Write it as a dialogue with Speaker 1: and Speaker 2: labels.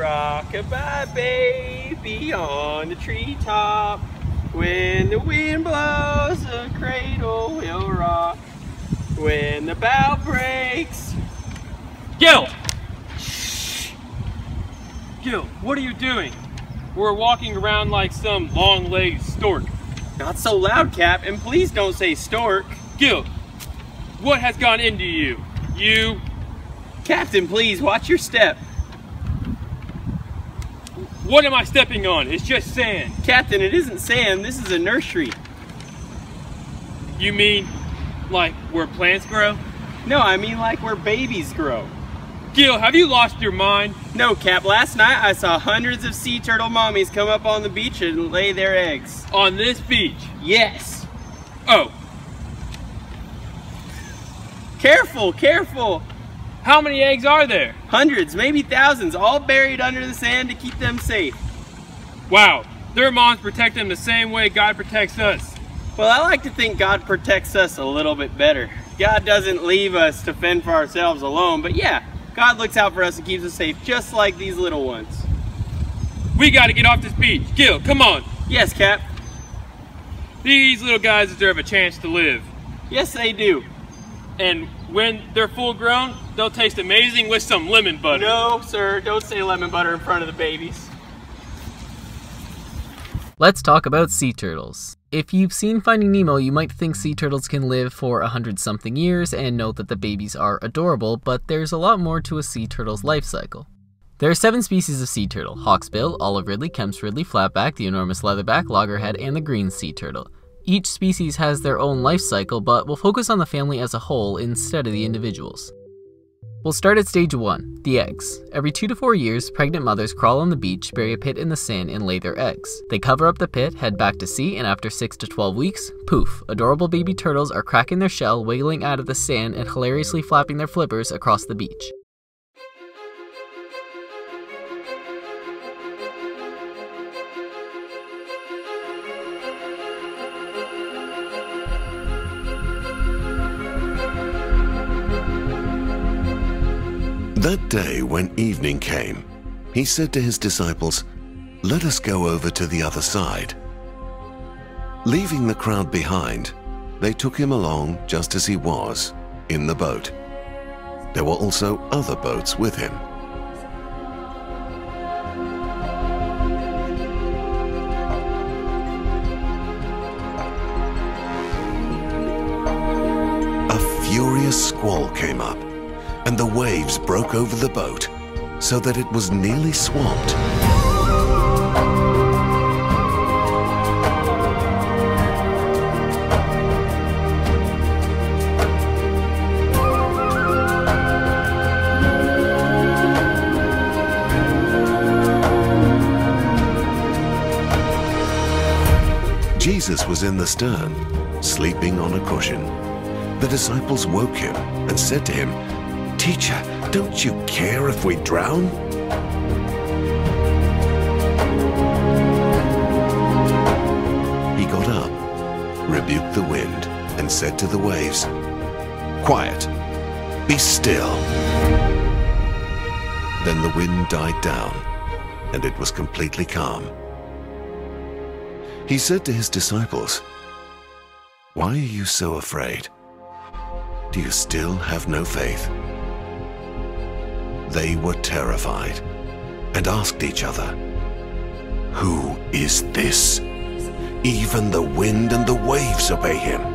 Speaker 1: Rock-a-bye baby on the treetop. When the wind blows, the cradle will rock. When the bough breaks.
Speaker 2: Gil! Gil, what are you doing? We're walking around like some long-legged stork.
Speaker 1: Not so loud, Cap, and please don't say stork.
Speaker 2: Gil, what has gone into you? You...
Speaker 1: Captain, please, watch your step.
Speaker 2: What am I stepping on? It's just sand.
Speaker 1: Captain, it isn't sand, this is a nursery.
Speaker 2: You mean like where plants grow?
Speaker 1: No, I mean like where babies grow.
Speaker 2: Gil, have you lost your mind?
Speaker 1: No, Cap. Last night I saw hundreds of sea turtle mommies come up on the beach and lay their eggs.
Speaker 2: On this beach?
Speaker 1: Yes.
Speaker 2: Oh.
Speaker 1: Careful, careful.
Speaker 2: How many eggs are there?
Speaker 1: Hundreds, maybe thousands, all buried under the sand to keep them safe.
Speaker 2: Wow, their moms protect them the same way God protects us.
Speaker 1: Well, I like to think God protects us a little bit better. God doesn't leave us to fend for ourselves alone, but yeah, God looks out for us and keeps us safe, just like these little ones.
Speaker 2: We gotta get off this beach. Gil, come on.
Speaker 1: Yes, Cap.
Speaker 2: These little guys deserve a chance to live.
Speaker 1: Yes, they do.
Speaker 2: And when they're full grown, they'll taste amazing with some lemon butter.
Speaker 1: No, sir, don't say lemon butter in front of the babies.
Speaker 3: Let's talk about sea turtles. If you've seen Finding Nemo, you might think sea turtles can live for a hundred something years and know that the babies are adorable, but there's a lot more to a sea turtle's life cycle. There are seven species of sea turtle hawksbill, olive ridley, Kemp's ridley, flatback, the enormous leatherback, loggerhead, and the green sea turtle. Each species has their own life cycle, but we'll focus on the family as a whole instead of the individuals. We'll start at stage 1, the eggs. Every 2 to 4 years, pregnant mothers crawl on the beach, bury a pit in the sand, and lay their eggs. They cover up the pit, head back to sea, and after 6 to 12 weeks, poof, adorable baby turtles are cracking their shell, wiggling out of the sand, and hilariously flapping their flippers across the beach.
Speaker 4: That day, when evening came, he said to his disciples, Let us go over to the other side. Leaving the crowd behind, they took him along just as he was, in the boat. There were also other boats with him. And the waves broke over the boat so that it was nearly swamped. Jesus was in the stern, sleeping on a cushion. The disciples woke him and said to him, Teacher, don't you care if we drown? He got up, rebuked the wind, and said to the waves, Quiet, be still. Then the wind died down, and it was completely calm. He said to his disciples, Why are you so afraid? Do you still have no faith? They were terrified and asked each other, Who is this? Even the wind and the waves obey him.